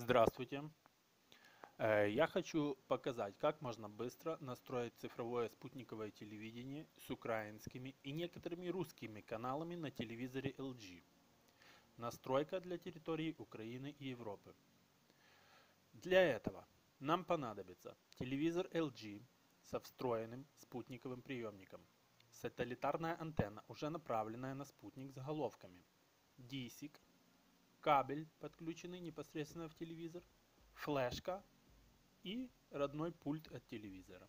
Здравствуйте. Э, Я хочу показать, как можно быстро настроить цифровое спутниковое телевидение с украинскими и некоторыми русскими каналами на телевизоре LG. Настройка для территории Украины и Европы. Для этого нам понадобится телевизор LG со встроенным спутниковым приемником, сателлитарная антенна, уже направленная на спутник с головками, дисик, кабель, подключенный непосредственно в телевизор, флешка и родной пульт от телевизора.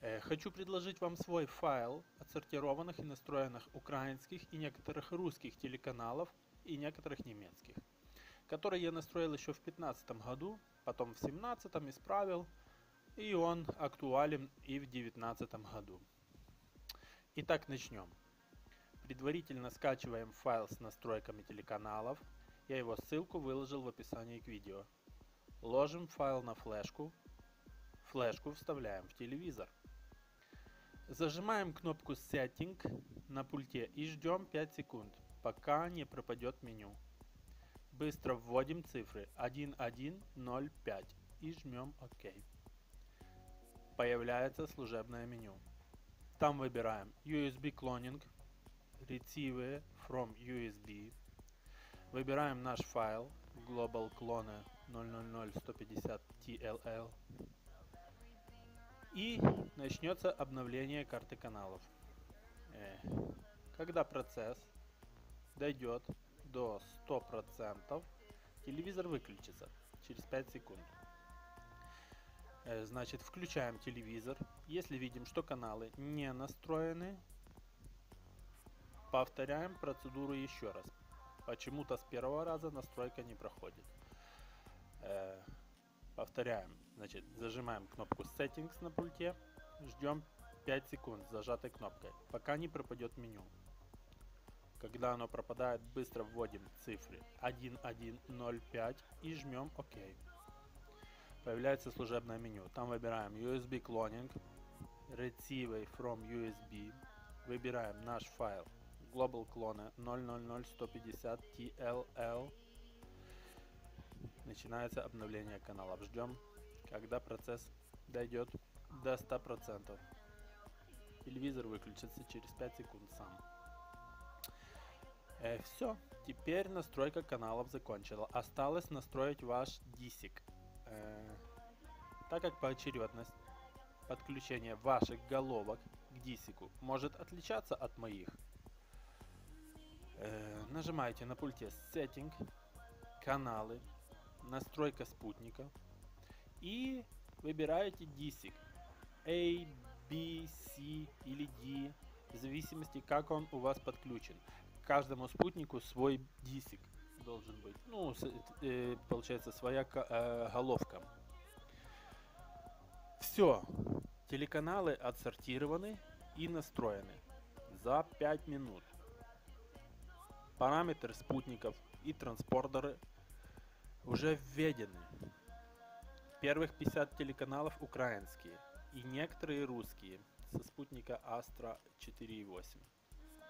Э, Хочу предложить вам свой файл отсортированных и настроенных украинских и некоторых русских телеканалов и некоторых немецких, который я настроил еще в 2015 году, потом в 2017 исправил, и он актуален и в 2019 году. Итак, начнем. Предварительно скачиваем файл с настройками телеканалов. Я его ссылку выложил в описании к видео. Ложим файл на флешку. Флешку вставляем в телевизор. Зажимаем кнопку Setting на пульте и ждем 5 секунд, пока не пропадет меню. Быстро вводим цифры 1105 и жмем ОК. Появляется служебное меню. Там выбираем USB Cloning, Retrieve from USB. Выбираем наш файл Global Clone 000150 TLL. И начнется обновление карты каналов. Э, Когда процесс дойдет до 100%, телевизор выключится через 5 секунд. Э, Значит, включаем телевизор. Если видим, что каналы не настроены, повторяем процедуру еще раз. Почему-то с первого раза настройка не проходит. Э, Повторяем. Значит, зажимаем кнопку Settings на пульте. Ждем 5 секунд с зажатой кнопкой, пока не пропадет меню. Когда оно пропадает, быстро вводим цифры 1105 и жмем ОК. Появляется служебное меню. Там выбираем USB Cloning, Retrieve from USB. Выбираем наш файл Global Clone 000150 TLL. Начинается обновление каналов. Ждем, когда процесс дойдет до 100%. Телевизор выключится через 5 секунд сам. Э, все, теперь настройка каналов закончила. Осталось настроить ваш дисик. Э, так как поочередность подключения ваших головок к дисику может отличаться от моих, нажимаете на пульте Setting, каналы, настройка спутника и выбираете дисик A, B, C или D в зависимости как он у вас подключен. К каждому спутнику свой дисик должен быть. Ну, с- э, получается своя ка- э, головка. Все, телеканалы отсортированы и настроены за 5 минут. Параметры спутников и транспортеры уже введены. Первых 50 телеканалов украинские и некоторые русские со спутника Astra 4.8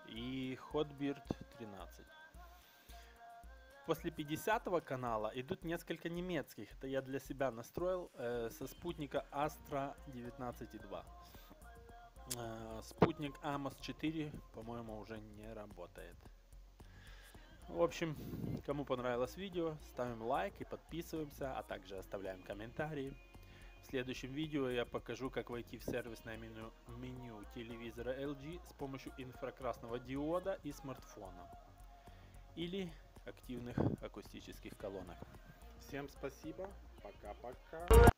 и Hotbird 13. После 50 канала идут несколько немецких. Это я для себя настроил э, со спутника Astra 19.2. Э, спутник Amos 4, по-моему, уже не работает. В общем, кому понравилось видео, ставим лайк и подписываемся, а также оставляем комментарии. В следующем видео я покажу, как войти в сервисное меню, меню телевизора LG с помощью инфракрасного диода и смартфона. Или активных акустических колонок. Всем спасибо, пока-пока.